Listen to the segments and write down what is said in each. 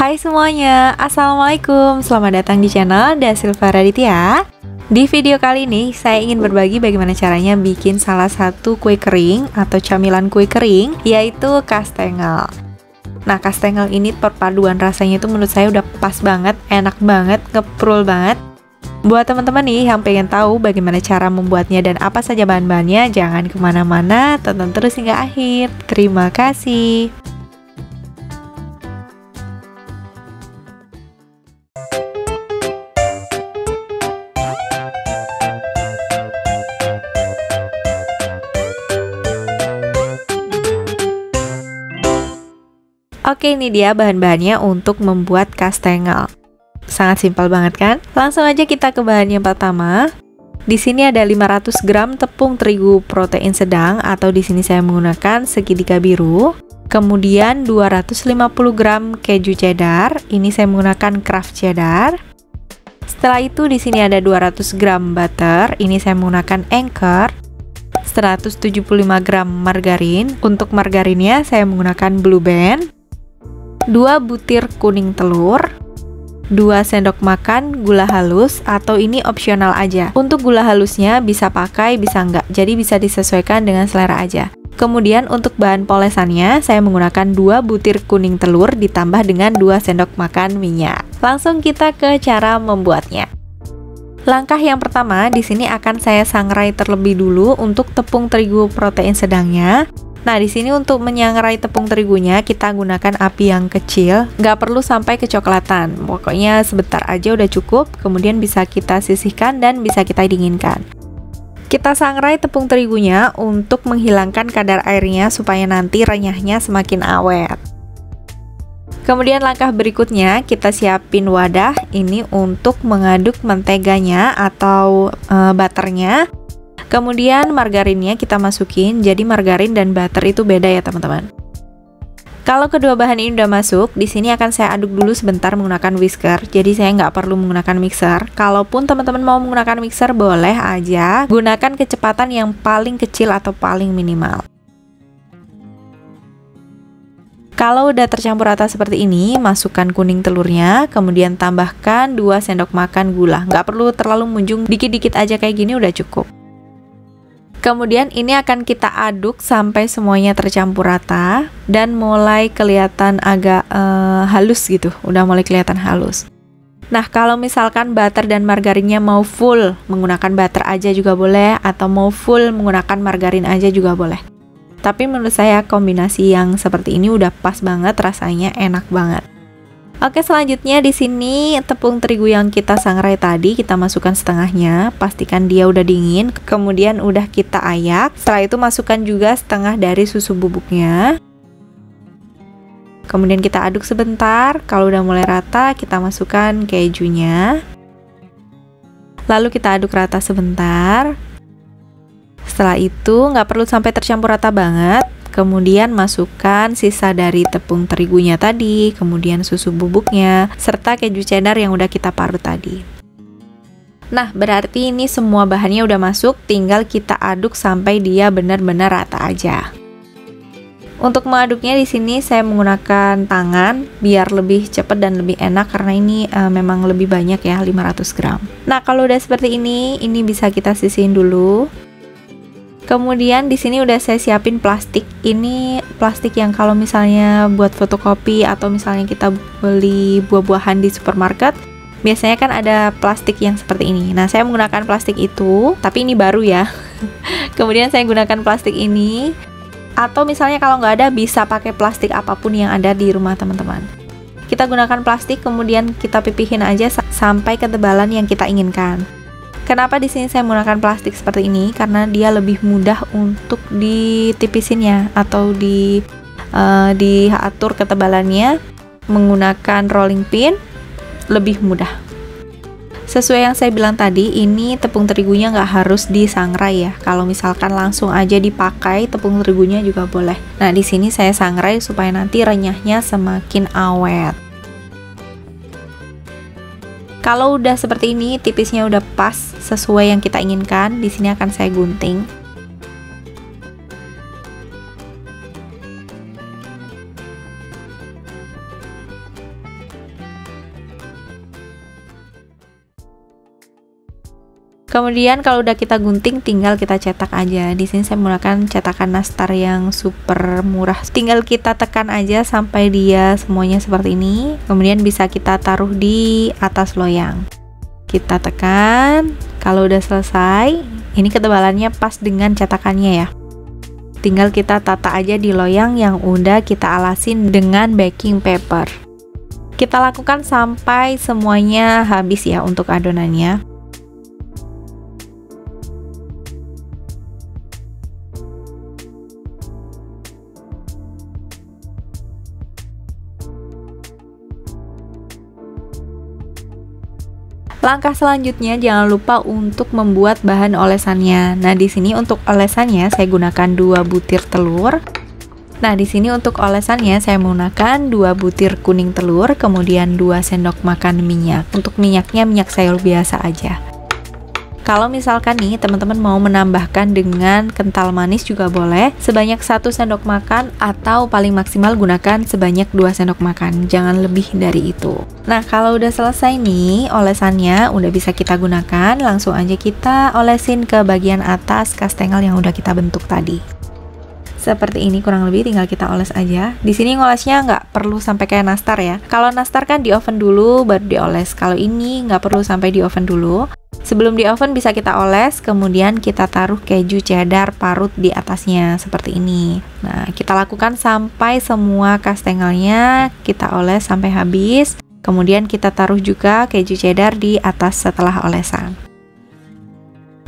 Hai semuanya, Assalamualaikum Selamat datang di channel Da Silva Raditya Di video kali ini, saya ingin berbagi bagaimana caranya bikin salah satu kue kering atau camilan kue kering Yaitu kastengel Nah, kastengel ini perpaduan rasanya itu menurut saya udah pas banget, enak banget, ngeprul banget Buat teman-teman nih yang pengen tahu bagaimana cara membuatnya dan apa saja bahan-bahannya, jangan ke mana-mana, tonton terus hingga akhir. Terima kasih. Oke ini dia bahan-bahannya untuk membuat kastengel. Sangat simpel banget kan? Langsung aja kita ke bahan yang pertama. Di sini ada 500 gram tepung terigu protein sedang atau di sini saya menggunakan segitiga biru. Kemudian 250 gram keju cheddar, ini saya menggunakan craft cheddar. Setelah itu di sini ada 200 gram butter, ini saya menggunakan anchor. 175 gram margarin, untuk margarinnya saya menggunakan blue band. 2 butir kuning telur, 2 sendok makan gula halus atau ini opsional aja. Untuk gula halusnya bisa pakai, bisa enggak. Jadi bisa disesuaikan dengan selera aja. Kemudian untuk bahan polesannya, saya menggunakan 2 butir kuning telur ditambah dengan 2 sendok makan minyak. Langsung kita ke cara membuatnya. Langkah yang pertama, di sini akan saya sangrai terlebih dulu untuk tepung terigu protein sedangnya. Nah, di sini untuk menyangrai tepung terigunya, kita gunakan api yang kecil, nggak perlu sampai kecoklatan. Pokoknya sebentar aja udah cukup, kemudian bisa kita sisihkan dan bisa kita dinginkan. Kita sangrai tepung terigunya untuk menghilangkan kadar airnya supaya nanti renyahnya semakin awet. Kemudian langkah berikutnya kita siapin wadah ini untuk mengaduk menteganya atau e, butternya Kemudian margarinnya kita masukin, jadi margarin dan butter itu beda ya teman-teman. Kalau kedua bahan ini udah masuk, di sini akan saya aduk dulu sebentar menggunakan whisker. Jadi saya nggak perlu menggunakan mixer. Kalaupun teman-teman mau menggunakan mixer boleh aja, gunakan kecepatan yang paling kecil atau paling minimal. Kalau udah tercampur rata seperti ini, masukkan kuning telurnya, kemudian tambahkan 2 sendok makan gula. Nggak perlu terlalu munjung, dikit-dikit aja kayak gini udah cukup. Kemudian ini akan kita aduk sampai semuanya tercampur rata dan mulai kelihatan agak uh, halus gitu, udah mulai kelihatan halus. Nah, kalau misalkan butter dan margarinnya mau full, menggunakan butter aja juga boleh atau mau full menggunakan margarin aja juga boleh. Tapi menurut saya kombinasi yang seperti ini udah pas banget rasanya enak banget. Oke, selanjutnya di sini tepung terigu yang kita sangrai tadi kita masukkan setengahnya. Pastikan dia udah dingin, kemudian udah kita ayak. Setelah itu masukkan juga setengah dari susu bubuknya. Kemudian kita aduk sebentar. Kalau udah mulai rata, kita masukkan kejunya. Lalu kita aduk rata sebentar. Setelah itu, nggak perlu sampai tercampur rata banget Kemudian masukkan sisa dari tepung terigunya tadi, kemudian susu bubuknya, serta keju cheddar yang udah kita parut tadi. Nah, berarti ini semua bahannya udah masuk, tinggal kita aduk sampai dia benar-benar rata aja. Untuk mengaduknya di sini saya menggunakan tangan biar lebih cepat dan lebih enak karena ini e, memang lebih banyak ya 500 gram. Nah, kalau udah seperti ini, ini bisa kita sisihin dulu. Kemudian di sini udah saya siapin plastik. Ini plastik yang kalau misalnya buat fotokopi atau misalnya kita beli buah-buahan di supermarket, biasanya kan ada plastik yang seperti ini. Nah, saya menggunakan plastik itu, tapi ini baru ya. Kemudian saya gunakan plastik ini atau misalnya kalau nggak ada bisa pakai plastik apa pun yang ada di rumah teman-teman. Kita gunakan plastik kemudian kita pipihin aja sampai ketebalan yang kita inginkan. Kenapa di sini saya menggunakan plastik seperti ini? Karena dia lebih mudah untuk ditipisinnya atau di uh, diatur ketebalannya menggunakan rolling pin lebih mudah. Sesuai yang saya bilang tadi, ini tepung terigunya nggak harus disangrai ya. Kalau misalkan langsung aja dipakai, tepung terigunya juga boleh. Nah, di sini saya sangrai supaya nanti renyahnya semakin awet. Kalau udah seperti ini, tipisnya udah pas sesuai yang kita inginkan. Di sini akan saya gunting. Kemudian kalau udah kita gunting tinggal kita cetak aja. Di sini saya menggunakan cetakan nastar yang super murah. Tinggal kita tekan aja sampai dia semuanya seperti ini. Kemudian bisa kita taruh di atas loyang. Kita tekan. Kalau udah selesai, ini ketebalannya pas dengan cetakannya ya. Tinggal kita tata aja di loyang yang udah kita alasin dengan baking paper. Kita lakukan sampai semuanya habis ya untuk adonannya. Langkah selanjutnya jangan lupa untuk membuat bahan olesannya. Nah, di sini untuk olesannya saya gunakan dua butir telur. Nah, di sini untuk olesannya saya menggunakan dua butir kuning telur, kemudian 2 sendok makan minyak. Untuk minyaknya minyak sayur biasa aja. Kalau misalkan nih teman-teman mau menambahkan dengan kental manis juga boleh. Sebanyak 1 sendok makan atau paling maksimal gunakan sebanyak 2 sendok makan, jangan lebih dari itu. Nah, kalau udah selesai nih olesannya udah bisa kita gunakan, langsung aja kita olesin ke bagian atas kastengel yang udah kita bentuk tadi. Seperti ini kurang lebih tinggal kita oles aja. Di sini ngolesnya nggak perlu sampai kayak nastar ya. Kalau nastar kan di oven dulu baru dioles. Kalau ini nggak perlu sampai di oven dulu Sebelum di oven bisa kita oles, kemudian kita taruh keju cheddar parut di atasnya seperti ini. Nah, kita lakukan sampai semua kastengelnya kita oles sampai habis. Kemudian kita taruh juga keju cheddar di atas setelah olesan.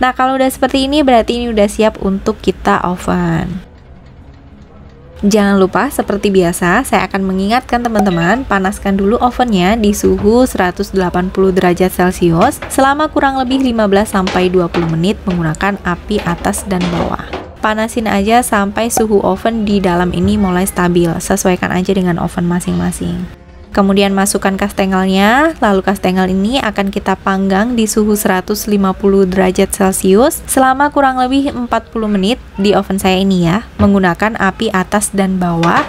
Nah, kalau udah seperti ini berarti ini udah siap untuk kita oven. Jangan lupa seperti biasa saya akan mengingatkan teman-teman panaskan dulu ovennya di suhu 180 derajat celcius selama kurang lebih 15-20 menit menggunakan api atas dan bawah. Panasin aja sampai suhu oven di dalam ini mulai stabil. Sesuaikan aja dengan oven masing-masing Kemudian masukkan kastengelnya, lalu kastengel ini akan kita panggang di suhu 150 derajat Celcius selama kurang lebih 40 menit di oven saya ini ya, menggunakan api atas dan bawah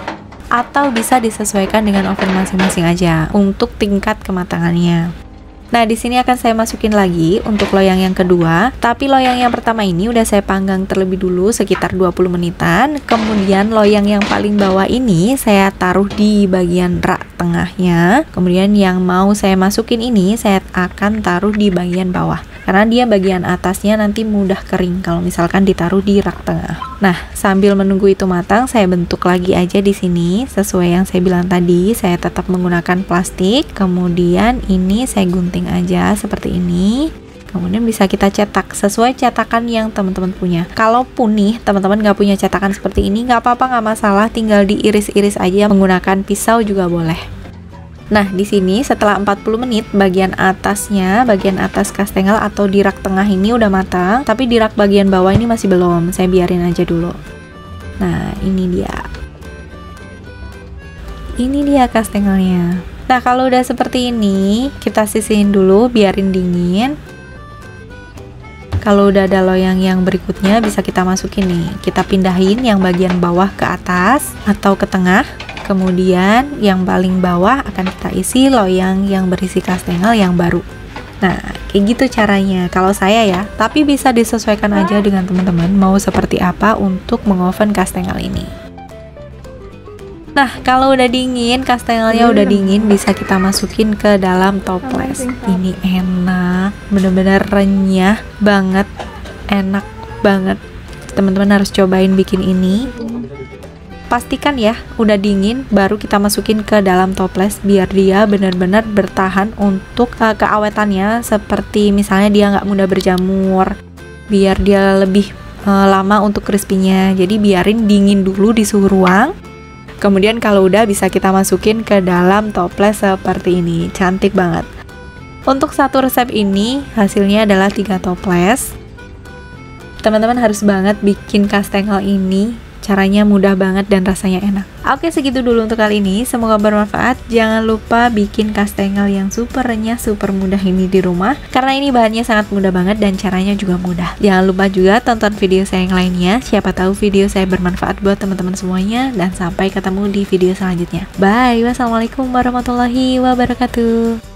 atau bisa disesuaikan dengan oven masing-masing aja untuk tingkat kematangannya. Nah, di sini akan saya masukin lagi untuk loyang yang kedua. Tapi loyang yang pertama ini udah saya panggang terlebih dulu sekitar 20 menitan. Kemudian loyang yang paling bawah ini saya taruh di bagian rak tengahnya. Kemudian yang mau saya masukin ini saya akan taruh di bagian bawah karena dia bagian atasnya nanti mudah kering kalau misalkan ditaruh di rak tengah. Nah, sambil menunggu itu matang, saya bentuk lagi aja di sini sesuai yang saya bilang tadi. Saya tetap menggunakan plastik, kemudian ini saya gunting aja seperti ini. Kemudian bisa kita cetak sesuai cetakan yang teman-teman punya. Kalaupun nih teman-teman nggak punya cetakan seperti ini, nggak apa-apa nggak masalah, tinggal diiris-iris aja menggunakan pisau juga boleh. Nah, di sini setelah 40 menit bagian atasnya, bagian atas kastengel atau di rak tengah ini udah matang, tapi di rak bagian bawah ini masih belum. Saya biarin aja dulu. Nah, ini dia. Ini dia kastengelnya. Nah, kalau udah seperti ini, kita sisihin dulu, biarin dingin. Kalau udah ada loyang yang berikutnya, bisa kita masukin nih. Kita pindahin yang bagian bawah ke atas atau ke tengah Kemudian yang paling bawah akan kita isi loyang yang berisi kastengel yang baru. Nah, kayak gitu caranya. Kalau saya ya, tapi bisa disesuaikan aja dengan teman-teman mau seperti apa untuk mengoven kastengel ini. Nah, kalau udah dingin, kastengelnya udah dingin, bisa kita masukin ke dalam toples. Ini enak, bener-bener renyah banget, enak banget. Teman-teman harus cobain bikin ini pastikan ya udah dingin baru kita masukin ke dalam toples biar dia benar-benar bertahan untuk uh, keawetannya. Seperti misalnya dia nggak mudah berjamur biar dia lebih uh, lama untuk crispy-nya. Jadi biarin dingin dulu di suhu ruang. Kemudian kalau udah bisa kita masukin ke dalam toples seperti ini. Cantik banget. Untuk satu resep ini hasilnya adalah tiga toples. Teman-teman harus banget bikin kastengel ini Caranya mudah banget dan rasanya enak. Oke, segitu dulu untuk kali ini. Semoga bermanfaat. Jangan lupa bikin kastengel yang super renyah, super mudah ini di rumah. Karena ini bahannya sangat mudah banget dan caranya juga mudah. Jangan lupa juga tonton video saya yang lainnya. Siapa tahu video saya bermanfaat buat teman-teman semuanya. Dan sampai ketemu di video selanjutnya. Bye. Wassalamualaikum warahmatullahi wabarakatuh.